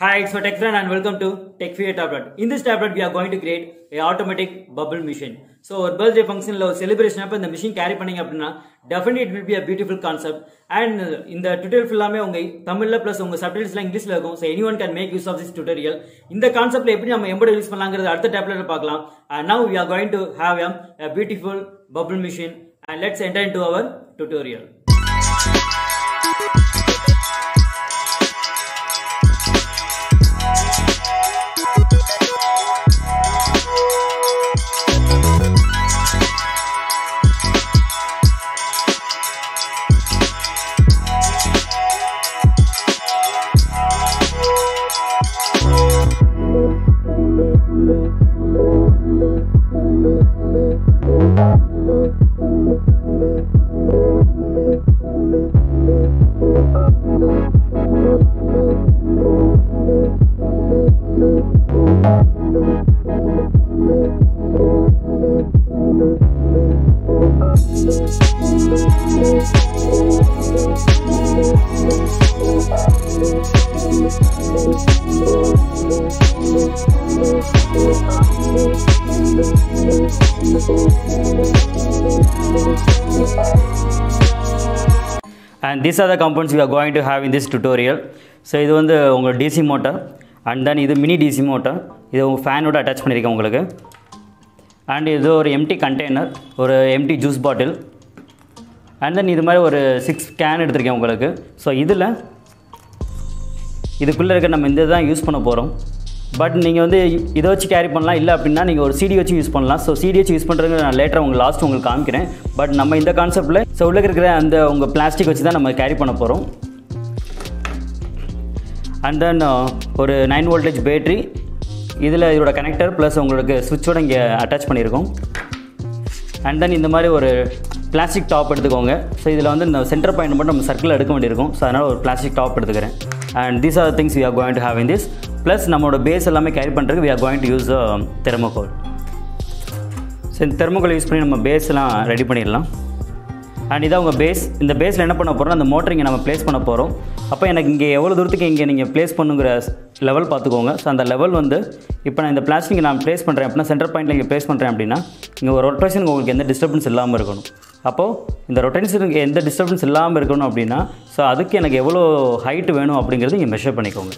Hi, it's for TechFriend and welcome to TechFear tablet. In this tablet, we are going to create a automatic bubble machine. So ஒரு birthday ஃபங்க்ஷனில் ஒரு celebration அப்போ இந்த machine carry பண்ணீங்க அப்படின்னா definite it will be a beautiful concept and இந்த tutorial ஃபுல்லாமே உங்கள் தமிழில் ப்ளஸ் உங்கள் சப்டைட்டில்ஸ்லாம் இங்கிலீஷில் இருக்கும். So anyone can make use of this tutorial இந்த கான்செப்ட்டில் எப்படி நம்ம எம்படி யூஸ் பண்ணலாங்கிறது அடுத்த டேப்லெட்டில் பார்க்கலாம். And now we are going to have um beautiful bubble machine and let's enter into our tutorial and these are the components we are going to have in this so இது வந்து உங்கள் DC motor and then இது mini DC motor இது உங்கள் ஃபேனோட attach பண்ணியிருக்கேன் உங்களுக்கு. And இது ஒரு எம்டி கண்டெய்னர் ஒரு empty juice bottle and then இது மாதிரி ஒரு சிக்ஸ் கேன் எடுத்திருக்கேன் உங்களுக்கு. ஸோ இதில் இதுக்குள்ளே இருக்க நம்ம இந்த தான் யூஸ் பண்ண போகிறோம் பட் நீங்கள் வந்து இதை வச்சு கேரி பண்ணலாம். இல்லை அப்படின்னா நீங்கள் ஒரு சிடி வச்சு யூஸ் பண்ணலாம். ஸோ சிடி வச்சு யூஸ் பண்ணுறது நான் லேட்டராக உங்களுக்கு லாஸ்ட் உங்களுக்கு காமிக்கிறேன். பட் நம்ம இந்த கான்செப்ட்டில் ஸோ உள்ள இருக்கிற அந்த உங்கள் பிளாஸ்டிக் வச்சு தான் நம்ம கேரி பண்ண போகிறோம் அண்ட் தென் uh, ஒரு நைன் வோல்டேஜ் பேட்ரி இதில் இதோட கனெக்டர் ப்ளஸ் உங்களுக்கு சுவிட்சோட இங்கே அட்டாச் பண்ணியிருக்கோம். அண்ட் தென் இந்த மாதிரி ஒரு பிளாஸ்டிக் டாப் எடுத்துக்கோங்க. ஸோ இதில் வந்து இந்த சென்டர் பாயிண்ட் மட்டும் நம்ம சர்க்கிள் எடுக்க வேண்டியிருக்கும். ஸோ அதனால் ஒரு பிளாஸ்டிக் டாப் எடுத்துக்கிறேன். And these are things you are going to have in this plus நம்மளோட பேஸ் எல்லாமே கேரி பண்ணுறதுக்கு we are going to use thermocol so இந்த தெர்மோகோல் யூஸ் பண்ணி நம்ம பேஸ்லாம் ரெடி பண்ணிடலாம். அண்ட் இதான் உங்கள் பேஸ் இந்த பேஸில் என்ன பண்ண போகிறோம் அந்த மோட்டர் இங்கே நம்ம ப்ளேஸ் பண்ண போகிறோம் அப்போ எனக்கு இங்கே எவ்வளோ தூரத்துக்கு இங்கே நீங்கள் ப்ளேஸ் பண்ணுங்கிற லெவல் பார்த்துக்கோங்க. ஸோ அந்த லெவல் வந்து இப்போ நான் இந்த பிளாஸ்டிக் நான் ப்ளேஸ் பண்ணுறேன் அப்படின்னா சென்டர் பாயிண்ட்டில் இங்கே ப்ளேஸ் பண்ணுறேன் அப்படின்னா இங்கே ஒரு ரொட்டேஷனுக்கு உங்களுக்கு எந்த டிஸ்டர்பன்ஸ் இல்லாமல் இருக்கணும். அப்போது இந்த ரொட்டேஷனுக்கு எந்த டிஸ்டர்பன்ஸ் இல்லாமல் இருக்கணும் அப்படின்னா ஸோ அதுக்கு எனக்கு எவ்வளோ ஹைட் வேணும் அப்படிங்கிறது இங்கே மெஷர் பண்ணிக்கோங்க.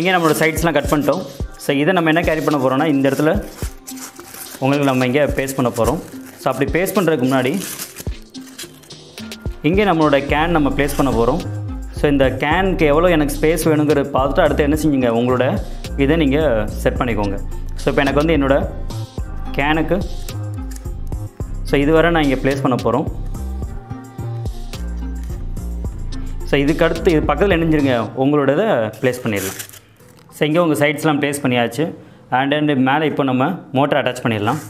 இங்கே நம்மளோட சைட்ஸ்லாம் கட் பண்ணிட்டோம். ஸோ இதை நம்ம என்ன கேரி பண்ண போகிறோம்னா இந்த இடத்துல உங்களுக்கு நம்ம இங்கே பேஸ்ட் பண்ண போகிறோம் ஸோ அப்படி பேஸ்ட் பண்ணுறதுக்கு முன்னாடி இங்கே நம்மளோட கேன் நம்ம ப்ளேஸ் பண்ண போகிறோம் ஸோ இந்த கேனுக்கு எவ்வளோ எனக்கு ஸ்பேஸ் வேணுங்கிறத பார்த்துட்டு அடுத்து என்ன செஞ்சீங்க உங்களோட இதை நீங்கள் செட் பண்ணிக்கோங்க. ஸோ இப்போ எனக்கு வந்து என்னோடய கேனுக்கு ஸோ இதுவரை நான் இங்கே ப்ளேஸ் பண்ண போகிறோம் ஸோ இதுக்கு அடுத்து இது பக்கத்தில் இணைஞ்சிருங்க உங்களோட இதை ப்ளேஸ் பண்ணிடலாம். ஸோ இங்கே உங்கள் சைட்ஸ்லாம் ப்ளேஸ் பண்ணியாச்சு. அண்ட் அண்ட் மேலே இப்போ நம்ம மோட்டர் அட்டாச் பண்ணிடலாம்.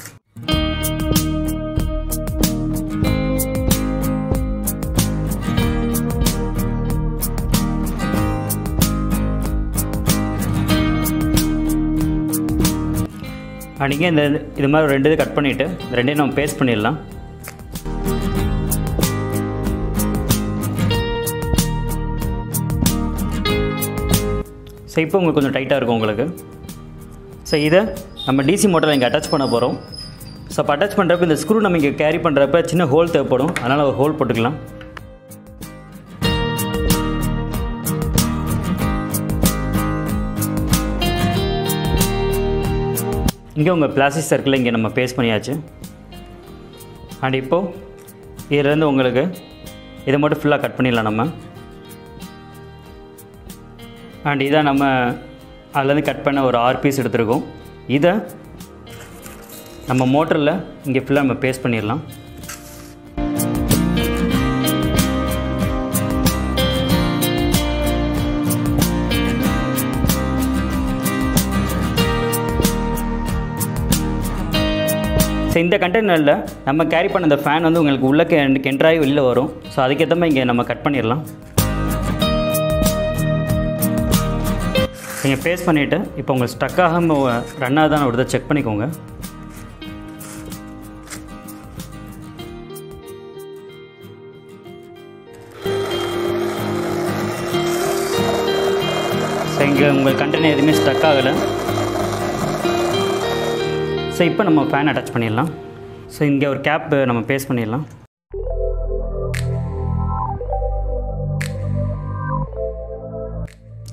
அன்றைக்கி இந்த இது மாதிரி ரெண்டு இது கட் பண்ணிவிட்டு ரெண்டையும் நம்ம பேஸ்ட் பண்ணிடலாம். ஸோ இப்போ உங்களுக்கு கொஞ்சம் டைட்டாக இருக்கும் உங்களுக்கு. ஸோ இதை நம்ம டிசி மோட்டரில் இங்கே அட்டாச் பண்ண போகிறோம் ஸோ அப்போ அட்டாச் பண்ணுறப்ப இந்த ஸ்க்ரூ நம்ம இங்கே கேரி பண்ணுறப்ப சின்ன ஹோல் தேவைப்படும். அதனால் ஒரு ஹோல் போட்டுக்கலாம். இங்கே உங்கள் பிளாஸ்டிக் சர்க்கிள் இங்கே நம்ம பேஸ்ட் பண்ணியாச்சு. அண்ட் இப்போது இதிலேருந்து உங்களுக்கு இதை மட்டும் ஃபுல்லாக கட் பண்ணிடலாம் நம்ம. அண்ட் இதை நம்ம அதுலேருந்து கட் பண்ண ஒரு ஆறு பீஸ் எடுத்துருக்கோம். இதை நம்ம மோட்டரில் இங்கே ஃபுல்லாக நம்ம பேஸ்ட் பண்ணிடலாம். ஸோ இந்த கண்டெய்னரில் நம்ம கேரி பண்ண அந்த ஃபேன் வந்து உங்களுக்கு உள்ளே கென்ட்ராகி வெளியில் வரும். ஸோ அதுக்கேற்ற மாதிரி இங்கே நம்ம கட் பண்ணிடலாம். நீங்கள் ஃபேஸ் பண்ணிவிட்டு இப்போ உங்கள் ஸ்டக் ஆகாமல் ரன் ஆகுதான ஒரு செக் பண்ணிக்கோங்க. ஸோ இங்கே உங்கள் கண்டெய்னர் எதுவுமே ஸ்டக் ஆகலை. ஸோ இப்போ நம்ம ஃபேன் அட்டாச் பண்ணிடலாம். ஸோ இங்கே ஒரு கேப் நம்ம பேஸ் பண்ணிடலாம்.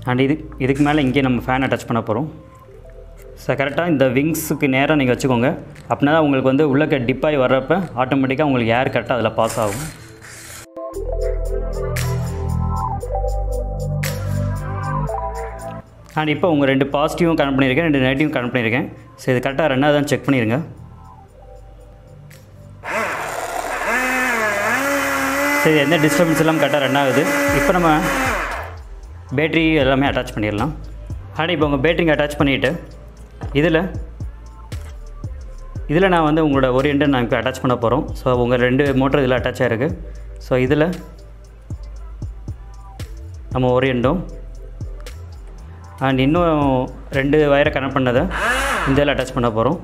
அண்ட் இது இதுக்கு மேலே இங்கே நம்ம ஃபேன் அட்டாச் பண்ண போகிறோம் ஸோ கரெக்டாக இந்த விங்ஸுக்கு நேராக நீங்கள் வச்சுக்கோங்க. அப்படின்னா தான் உங்களுக்கு வந்து உள்ளக்க டிப்பாகி வர்றப்ப ஆட்டோமேட்டிக்காக உங்களுக்கு ஏர் கரெக்டாக அதில் பாஸ் ஆகும். அண்ட் இப்போ உங்கள் ரெண்டு பாசிட்டிவும் கனெக்ட் பண்ணியிருக்கேன் ரெண்டு நெகட்டிவும் கனெக்ட் பண்ணியிருக்கேன். ஸோ இது கரெக்டாக ரெண்டாவது தான் செக் பண்ணிடுங்க சரி எந்த டிஸ்டர்பன்ஸ் இல்லாமல் கரெக்டாக ரன் ஆகுது? இப்போ நம்ம பேட்ரி எல்லாமே அட்டாச் பண்ணிடலாம். ஆனால் இப்போ உங்கள் பேட்ரிங்க அட்டாச் பண்ணிவிட்டு இதில் இதில் நான் வந்து உங்களோட ஒரு எண்டை நான் இப்போ அட்டாச் பண்ண போகிறோம் ஸோ உங்கள் ரெண்டு மோட்டர் இதில் அட்டாச் ஆகிருக்கு ஸோ இதில் நம்ம ஒரு எண்டும் அண்ட் இன்னும் ரெண்டு வயரை கனெக்ட் பண்ணதை இந்த அட்டாச் பண்ண போகிறோம்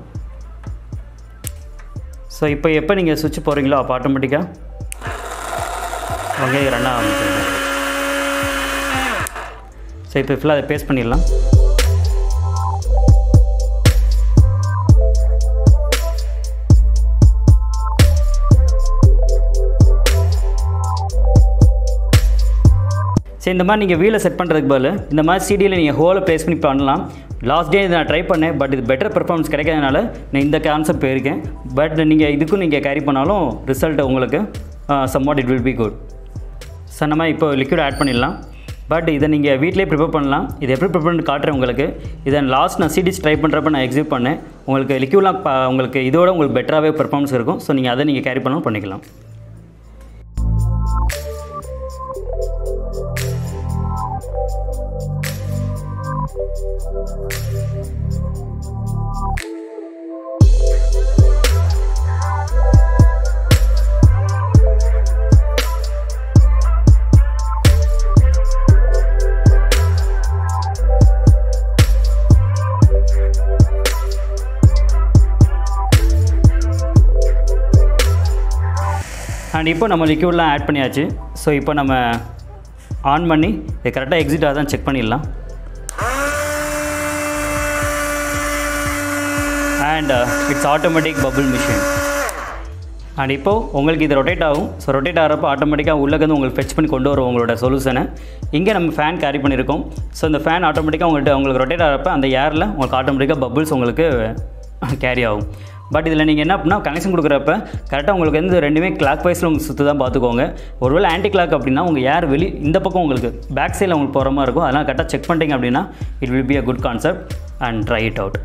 ஸோ இப்போ எப்போ நீங்கள் சுவிட்ச் போகிறீங்களோ அப்போ ஆட்டோமேட்டிக்காக அங்கே ரன் ஆகும் ஸோ இப்போ ஃபுல்லாக அதை பேஸ்ட் பண்ணிடலாம். சரி இந்த மாதிரி நீங்கள் வீலை செட் பண்ணுறதுக்கு பதில் இந்த மாதிரி சிடியில் நீங்கள் ஹோலை ப்ளேஸ் பண்ணி பண்ணலாம். லாஸ்ட் டே இதை நான் ட்ரை பண்ணேன் பட் இது பெட்டர் பெர்ஃபார்மன்ஸ் கிடைக்காதனால நான் இந்த கான்செப்ட் போயிருக்கேன். பட் நீங்கள் இதுக்கும் நீங்கள் கேரி பண்ணாலும் ரிசல்ட் உங்களுக்கு somewhat it will be good so நம்ம இப்போ லிக்விட் ஆட் பண்ணிடலாம். பட் இதை நீங்கள் வீட்டிலே ப்ரிப்பேர் பண்ணலாம். இது எப்படி ப்ரிப்பேர் பண்ணி காட்டுறேன் உங்களுக்கு. இதை லாஸ்ட் நான் சிடிஸ் ட்ரை பண்ணுறப்ப நான் எக்ஸிட் பண்ணேன். உங்களுக்கு லிக்விட்லாம் உங்களுக்கு இதோட உங்களுக்கு பெட்டராகவே பெர்ஃபார்மன்ஸ் இருக்கும். ஸோ நீங்கள் அதை நீங்கள் கேரி பண்ணாலும் பண்ணிக்கலாம். அண்ட் இப்போ நம்ம லிக்யூட்லாம் ஆட் பண்ணியாச்சு. ஸோ இப்போ நம்ம ஆன் பண்ணி இது கரெக்டாக எக்ஸிட் ஆகுதான் செக் பண்ணிடலாம். And it's automatic bubble machine and இப்போது உங்களுக்கு இது ரொட்டேட் ஆகும். ஸோ ரொட்டேட் ஆகிறப்போ ஆட்டோமேட்டிக்காக உள்ளேருந்து உங்களுக்கு ஃபெச் பண்ணி கொண்டு வரும் உங்களோட சொல்யூஷனை இங்கே நம்ம ஃபேன் கேரி பண்ணியிருக்கோம். ஸோ இந்த ஃபேன் ஆட்டோமேட்டிக்காக உங்கள்கிட்ட உங்களுக்கு ரொட்டேட் ஆகிறப்ப அந்த ஏரில் உங்களுக்கு ஆட்டோமேட்டிக்காக பபுள்ஸ் உங்களுக்கு uh, கேரி ஆகும். பட் இதில் நீங்கள் என்ன அப்படின்னா கனெக்ஷன் கொடுக்குறப்ப கரெக்டாக உங்களுக்கு வந்து ரெண்டுமே கிளாக் வைஸில் உங்களுக்கு சுற்று தான் பார்த்துக்கோங்க ஒருவேளை ஆன்டி கிளாக் அப்படின்னா உங்கள் ஏர் வெளி இந்த பக்கம் உங்களுக்கு பேக் சைடில் உங்களுக்கு போகிற மாதிரி இருக்கும். அதெல்லாம் கரெக்டாக செக் பண்ணிட்டீங்க அப்படின்னா it will be a good concept and try it out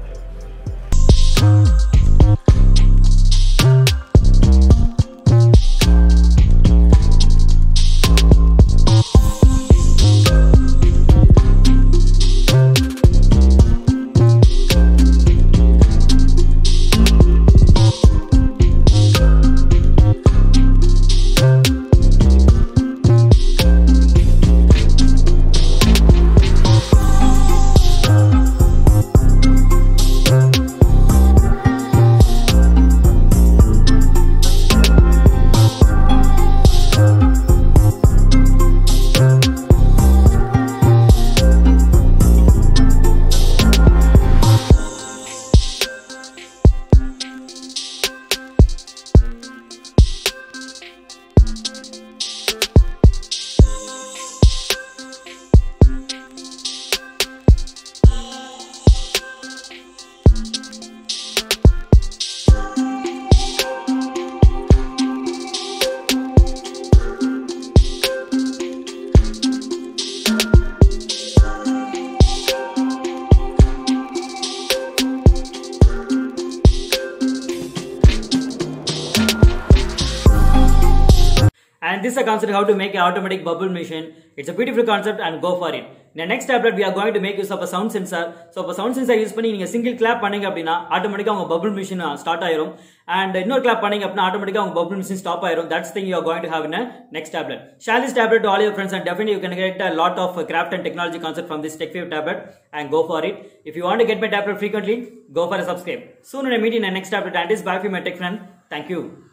is a concept how to make an automatic bubble machine. It's a beautiful concept and go for it. In the next tablet, we are going to make use of a sound sensor. So, இப்போ sound sensor use பண்ணி நீங்கள் single clap பண்ணீங்க அப்படின்னா ஆட்டோமேட்டிக்காக உங்கள் bubble machine start ஆயிரும் and இன்னொரு clap பண்ணீங்க அப்படின்னா ஆட்டோமேட்டிக்காக உங்கள் பபுள் மிஷின் ஸ்டாப் ஆயிரும் that's thing you are going to have in next tablet. Share this tablet to all your friends and definitely you can get a lot of uh, craft and technology concept from this TechWave tablet and go for it. If you want to get my tablet frequently, go for a subscribe. Soon I meet you in the next tablet and this bye from